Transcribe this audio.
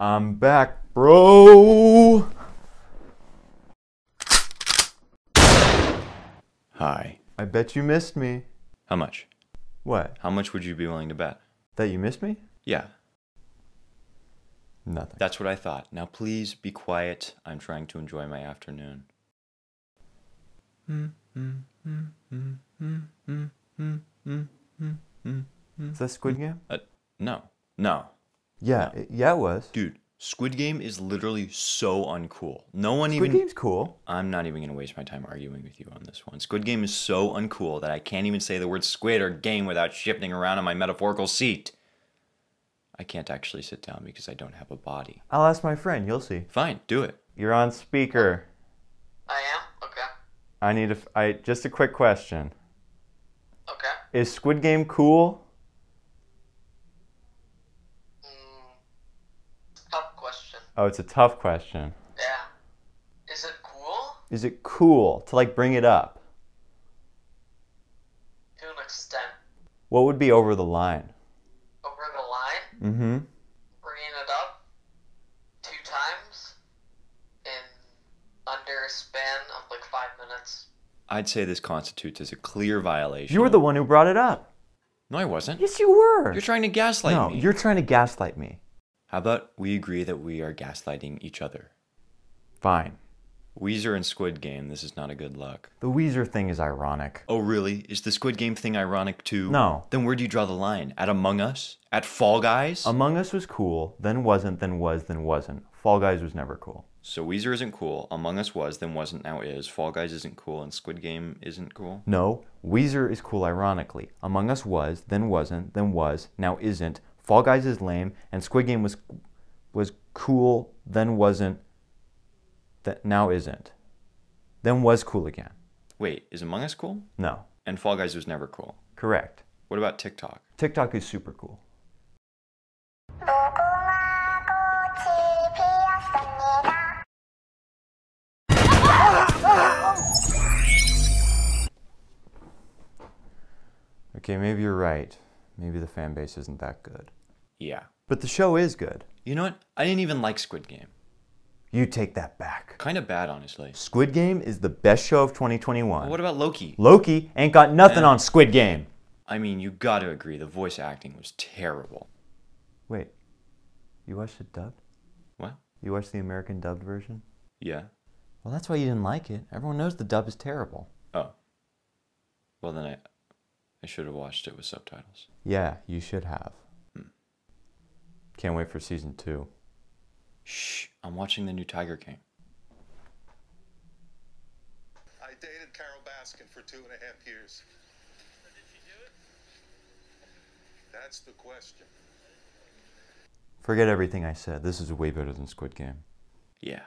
I'm back, bro. Hi. I bet you missed me. How much? What? How much would you be willing to bet? That you missed me? Yeah, Nothing. that's what I thought. Now please be quiet. I'm trying to enjoy my afternoon. Is that Squid Game? Uh, no. No. Yeah, it- yeah, it was. Dude, Squid Game is literally so uncool. No one Squid even Squid Game's cool. I'm not even going to waste my time arguing with you on this one. Squid Game is so uncool that I can't even say the word squid or game without shifting around on my metaphorical seat. I can't actually sit down because I don't have a body. I'll ask my friend. You'll see. Fine, do it. You're on speaker. I am? Okay. I need a. f- I just a quick question. Okay. Is Squid Game cool? Mm, tough question. Oh, it's a tough question. Yeah. Is it cool? Is it cool to like bring it up? To an extent. What would be over the line? Over the line, Mm-hmm. bringing it up two times in under a span of like five minutes. I'd say this constitutes as a clear violation. You were the one who brought it up. No, I wasn't. Yes, you were. You're trying to gaslight no, me. No, you're trying to gaslight me. How about we agree that we are gaslighting each other? Fine. Weezer and Squid Game, this is not a good look. The Weezer thing is ironic. Oh, really? Is the Squid Game thing ironic too? No. Then where do you draw the line? At Among Us? At Fall Guys? Among Us was cool, then wasn't, then was, then wasn't. Fall Guys was never cool. So Weezer isn't cool. Among Us was, then wasn't, now is. Fall Guys isn't cool, and Squid Game isn't cool. No, Weezer is cool ironically. Among Us was, then wasn't, then was, now isn't. Fall Guys is lame, and Squid Game was was cool, then wasn't, that now isn't. Then was cool again. Wait, is Among Us cool? No, And Fall Guys was never cool. correct. What about TikTok? TikTok is super cool. Okay, maybe you're right. Maybe the fan base isn't that good. Yeah. But the show is good. You know what? I didn't even like Squid Game. You take that back. Kind of bad, honestly. Squid Game is the best show of 2021. What about Loki? Loki ain't got nothing Yeah. on Squid Game. I mean, you gotta agree, the voice acting was terrible. Wait, you watched it dubbed? What? You watched the American dubbed version? Yeah. Well, that's why you didn't like it. Everyone knows the dub is terrible. Oh. Well, then I, I should have watched it with subtitles. Yeah, you should have. Can't wait for season two. Shh, I'm watching the new Tiger King. I dated Carole Baskin for two and a half years. Did you do it? That's the question. Forget everything I said. This is way better than Squid Game. Yeah.